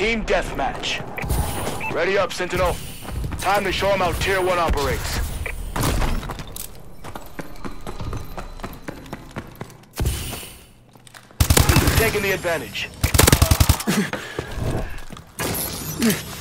Team Deathmatch. Ready up, Sentinel. Time to show them how Tier 1 operates. Taking the advantage.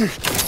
Ugh!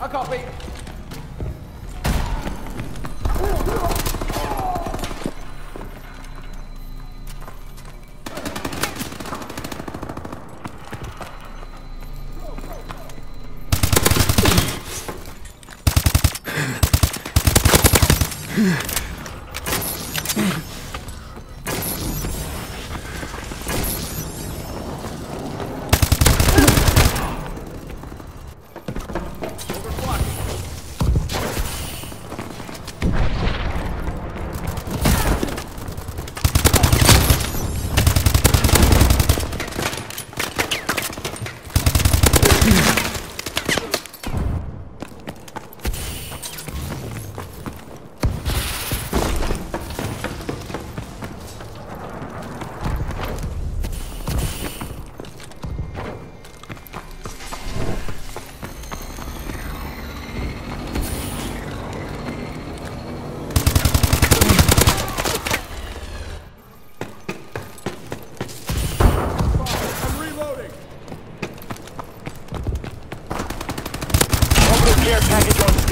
I copy. I'm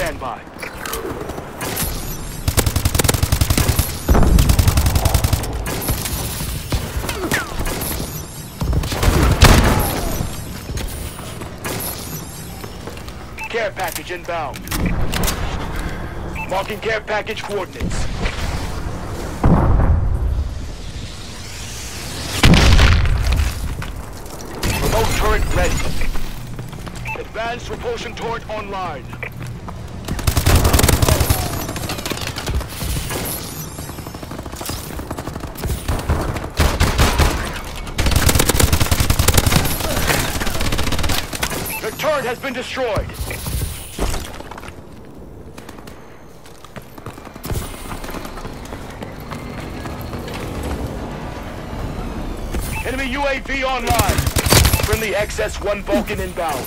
on standby. Care package inbound. Marking care package coordinates. Remote turret ready. Advanced repulsion turret online. The turret has been destroyed. Enemy UAV online. Friendly XS-1 Vulcan inbound.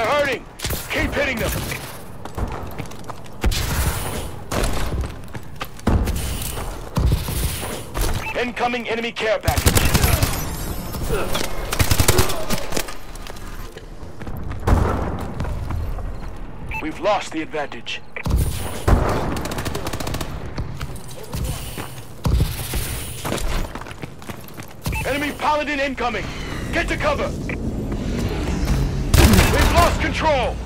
They're hurting. Keep hitting them. Incoming enemy care package. We've lost the advantage. Enemy paladin incoming! Get to cover! Lost control!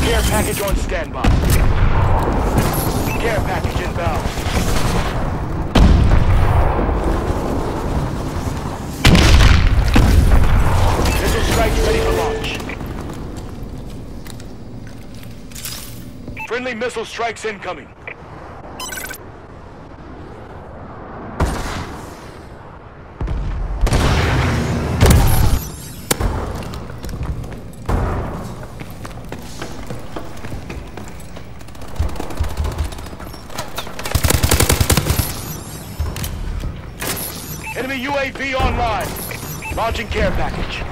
Care package on standby. Care package inbound. Missile strike ready for launch. Friendly missile strikes incoming. UAV online. Launching care package.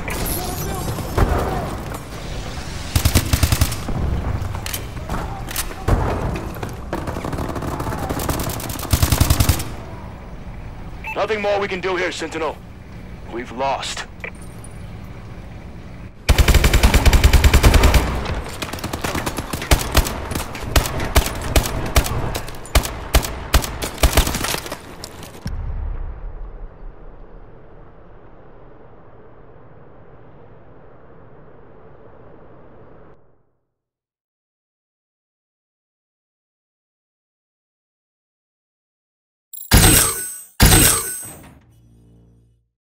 Nothing more we can do here, Sentinel. We've lost.